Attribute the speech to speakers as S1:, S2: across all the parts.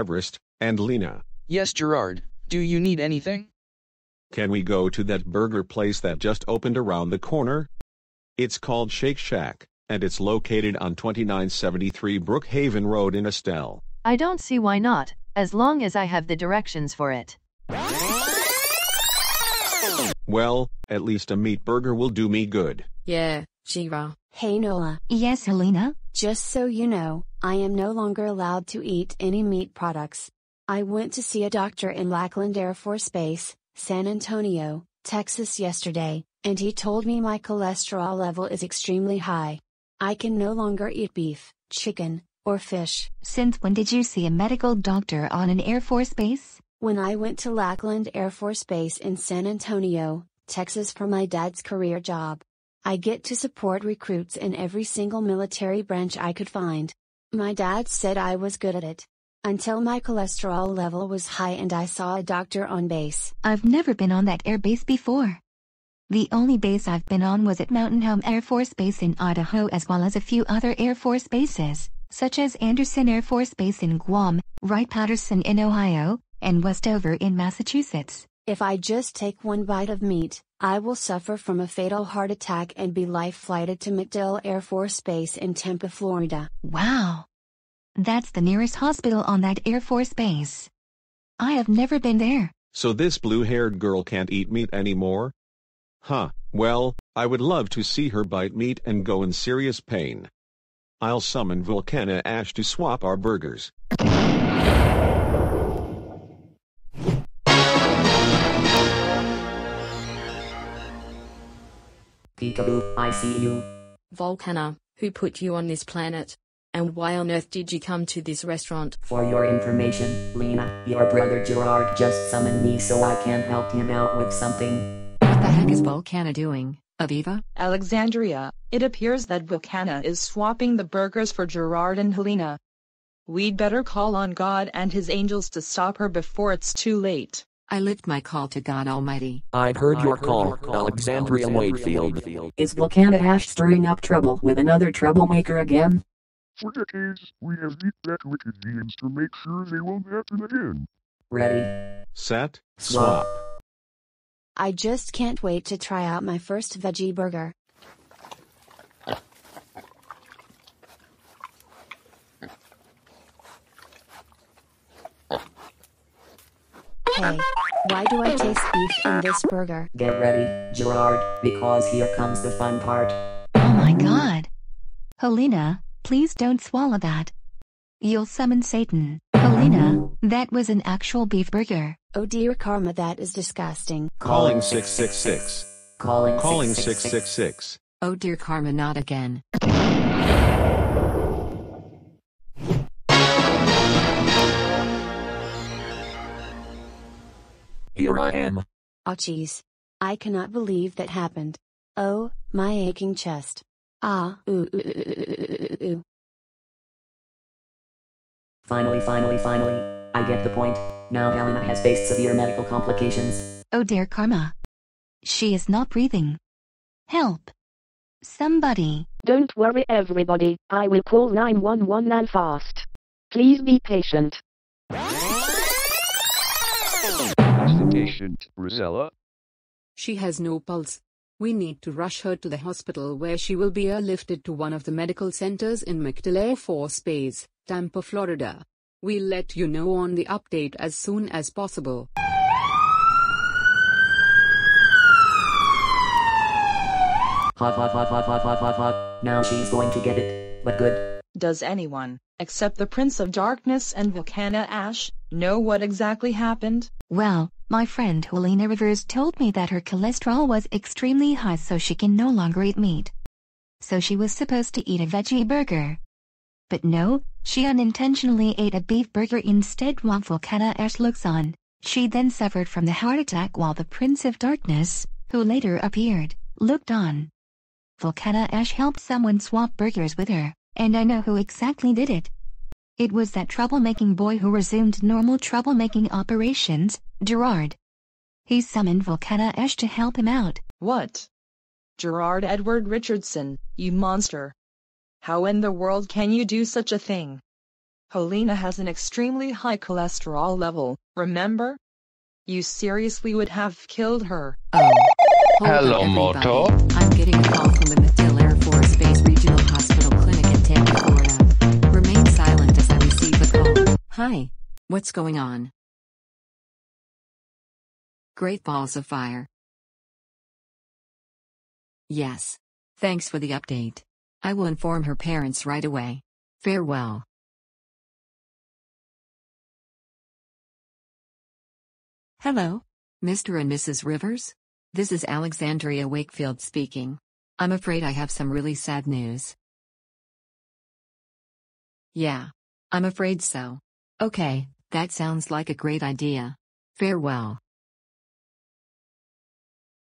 S1: Dad, Everest, and Lena.
S2: Yes, Girard. Do you need anything?
S1: Can we go to that burger place that just opened around the corner? It's called Shake Shack, and it's located on 2973 Brookhaven Road in Estelle.
S3: I don't see why not, as long as I have the directions for it.
S1: Well, at least a meat burger will do me good.
S4: Yeah, Shira.
S5: Hey Noah,
S6: Yes, Helena?
S5: just so you know, I am no longer allowed to eat any meat products. I went to see a doctor in Lackland Air Force Base, San Antonio, Texas yesterday, and he told me my cholesterol level is extremely high. I can no longer eat beef, chicken, or fish.
S6: Since when did you see a medical doctor on an Air Force base?
S5: When I went to Lackland Air Force Base in San Antonio, Texas for my dad's career job. I get to support recruits in every single military branch I could find. My dad said I was good at it. Until my cholesterol level was high and I saw a doctor on base.
S6: I've never been on that air base before. The only base I've been on was at Mountain Home Air Force Base in Idaho as well as a few other Air Force bases, such as Andersen Air Force Base in Guam, Wright-Patterson in Ohio, and Westover in Massachusetts.
S5: If I just take one bite of meat, I will suffer from a fatal heart attack and be life flighted to MacDill Air Force Base in Tampa, Florida.
S6: Wow. That's the nearest hospital on that Air Force base. I have never been there.
S1: So this blue-haired girl can't eat meat anymore? Huh, well, I would love to see her bite meat and go in serious pain. I'll summon Volcana Ash to swap our burgers.
S7: Peekaboo, I see you.
S4: Volcana, who put you on this planet? And why on earth did you come to this restaurant?
S7: For your information, Lena, your brother Girard just summoned me so I can help him out with something.
S8: What the heck is Volcana doing, Aviva?
S9: Alexandria, it appears that Volcana is swapping the burgers for Girard and Helena. We'd better call on God and his angels to stop her before it's too late.
S8: I lift my call to God Almighty.
S10: I've heard your call, Alexandria Wakefield.
S7: Is Volcana Ash stirring up trouble with another troublemaker again?
S11: For decades, we have beat back wicked beings to make sure they won't happen again.
S7: Ready?
S1: Set, swap.
S5: I just can't wait to try out my first veggie burger. Hey, why do I taste beef in this burger?
S7: Get ready, Girard, because here comes the fun part.
S6: Oh my god. Helena, please don't swallow that. You'll summon Satan. Helena, that was an actual beef burger.
S5: Oh dear karma, that is disgusting.
S1: Calling 666.
S7: Calling,
S1: Calling
S7: 666.
S1: 666.
S8: Oh dear karma not again.
S10: I am.
S5: Oh jeez. I cannot believe that happened. Oh, my aching chest. Ah, ooh, ooh, ooh, ooh, ooh, ooh.
S7: Finally, finally, finally. I get the point. Now Helena has faced severe medical complications.
S6: Oh dear karma. She is not breathing. Help. Somebody.
S12: Don't worry everybody, I will call 911 and fast. Please be patient.
S11: Is the patient Rosella?
S4: She has no pulse. We need to rush her to the hospital where she will be airlifted to one of the medical centers in MacDill Air Force Base, Tampa, Florida. We'll let you know on the update as soon as possible.
S7: Hot, hot, hot, hot, hot, hot, hot, hot. Now she's going to get it. But good.
S9: Does anyone, except the Prince of Darkness and Volcana Ash, know what exactly happened?
S6: Well, my friend Helena Rivers told me that her cholesterol was extremely high so she can no longer eat meat. So she was supposed to eat a veggie burger. But no, she unintentionally ate a beef burger instead while Volcana Ash looks on. She then suffered from the heart attack while the Prince of Darkness, who later appeared, looked on. Volcana Ash helped someone swap burgers with her, and I know who exactly did it. It was that troublemaking boy who resumed normal troublemaking operations, Girard. He summoned Volcana Ash to help him out.
S9: What? Girard Edward Richardson, you monster. How in the world can you do such a thing? Helena has an extremely high cholesterol level, remember? You seriously would have killed her.
S8: Oh. Hold
S13: Hello,
S8: up,
S13: Moto.
S8: I'm getting a call from the MacDill What's going on? Great balls of fire. Yes. Thanks for the update. I will inform her parents right away. Farewell. Hello, Mr. and Mrs. Rivers? This is Alexandria Wakefield speaking. I'm afraid I have some really sad news. Yeah. I'm afraid so. Okay, that sounds like a great idea. Farewell.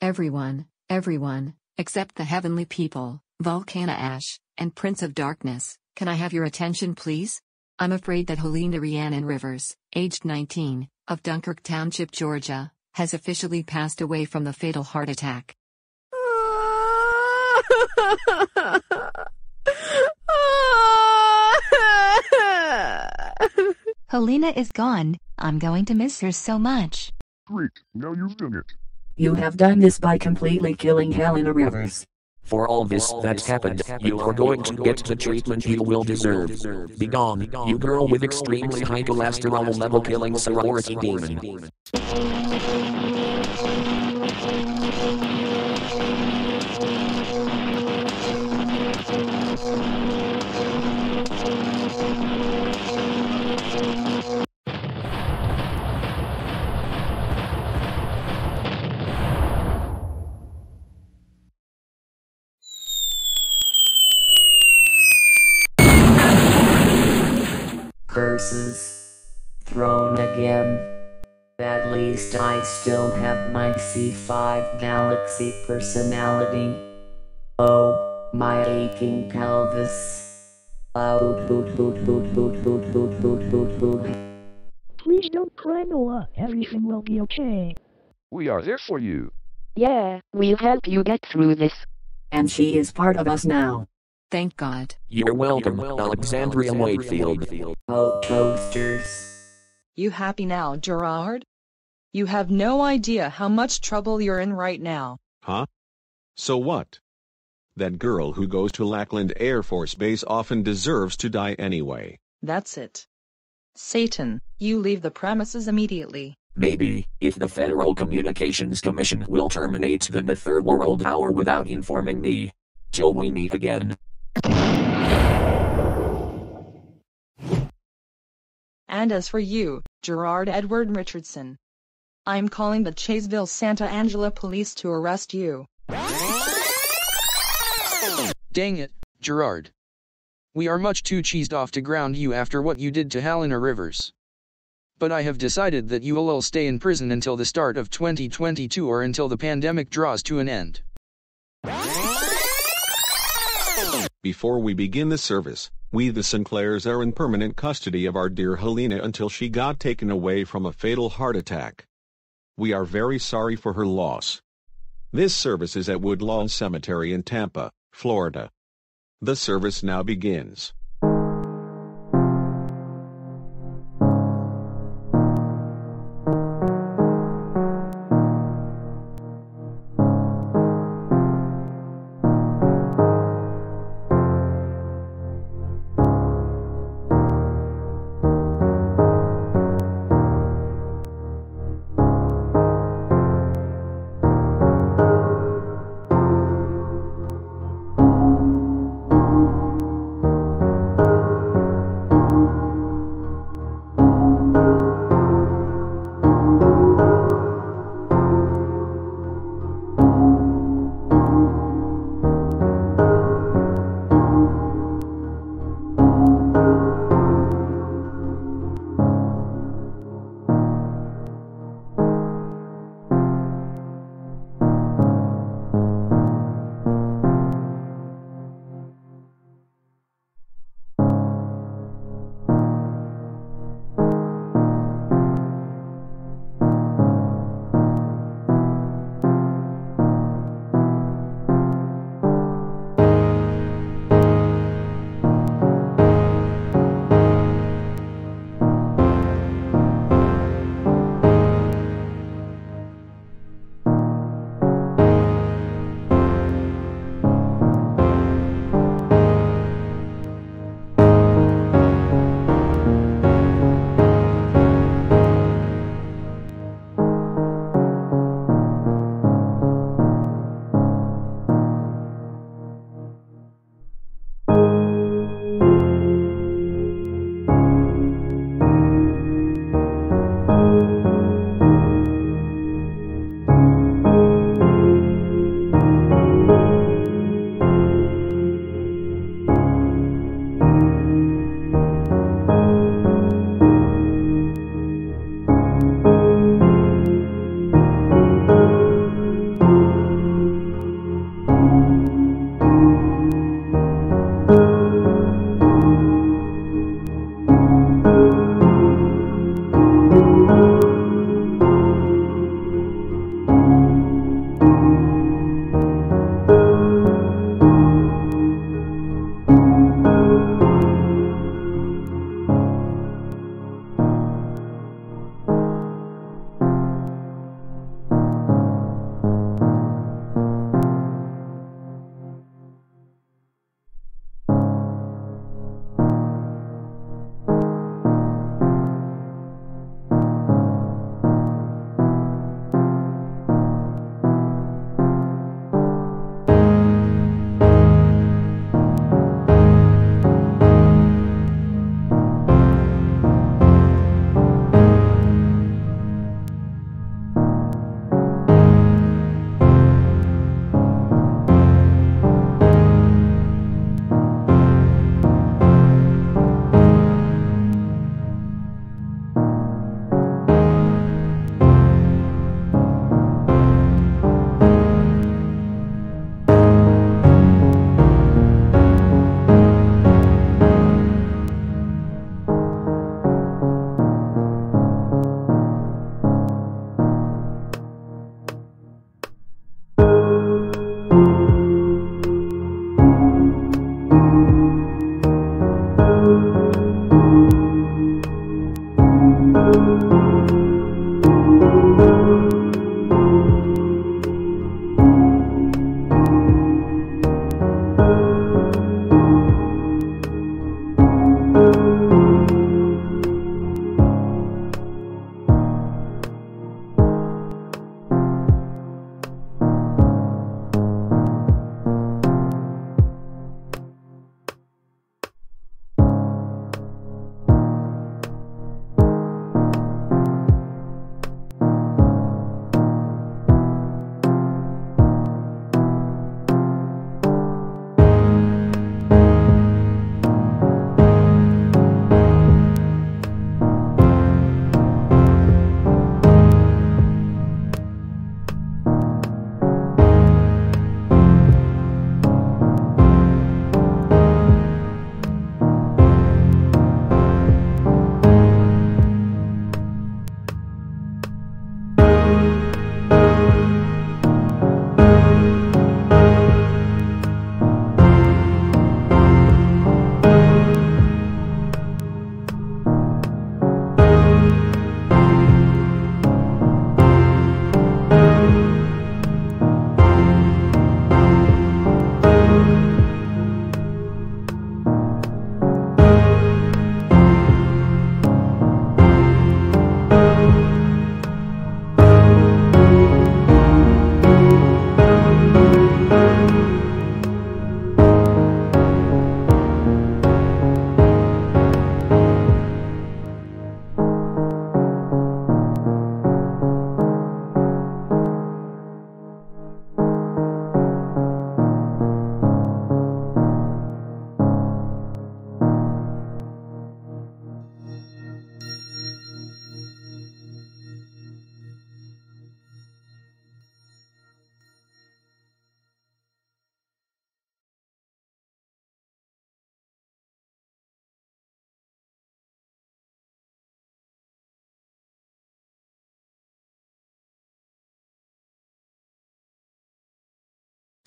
S8: Everyone, everyone, except the heavenly people, Volcana Ash, and Prince of Darkness, can I have your attention please? I'm afraid that Helena Rhiannon Rivers, aged 19, of Dunkirk Township, Georgia, has officially passed away from the fatal heart attack.
S6: Helena is gone. I'm going to miss her so much.
S11: Great, now you've done it.
S7: You have done this by completely killing Helena Rivers.
S10: For all this that's happened, you are going to get the treatment you will deserve. Begone, you girl with extremely high cholesterol level killing sorority demon.
S7: still have my C5 Galaxy personality. Oh, my aching pelvis.
S12: Please don't cry, Noah. Everything will be okay.
S11: We are there for you.
S12: Yeah, we'll help you get through this.
S7: And she is part of us now.
S8: Thank God.
S10: You're welcome, You're welcome Alexandria, Alexandria Wakefield.
S7: Oh, toasters.
S9: You happy now, Girard? You have no idea how much trouble you're in right now.
S1: Huh? So what? That girl who goes to Lackland Air Force Base often deserves to die anyway.
S9: That's it. Satan, you leave the premises immediately.
S10: Maybe, if the Federal Communications Commission will terminate the Third World Hour without informing me. Till we meet again.
S9: And as for you, Girard Edward Richardson, I'm calling the Chaseville Santa Angela police to arrest you.
S2: Dang it, Girard. We are much too cheesed off to ground you after what you did to Helena Rivers. But I have decided that you will all stay in prison until the start of 2022 or until the pandemic draws to an end.
S1: Before we begin the service, we the Sinclairs are in permanent custody of our dear Helena until she got taken away from a fatal heart attack. We are very sorry for her loss. This service is at Woodlawn Cemetery in Tampa, Florida. The service now begins.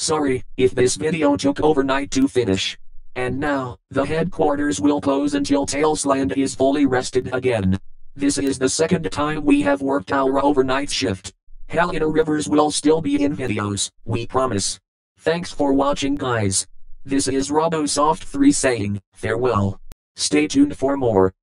S10: Sorry if this video took overnight to finish. And now, the headquarters will close until Tailsland is fully rested again. This is the second time we have worked our overnight shift. Helena Rivers will still be in videos, we promise. Thanks for watching guys. This is RoboSoft3 saying, farewell. Stay tuned for more.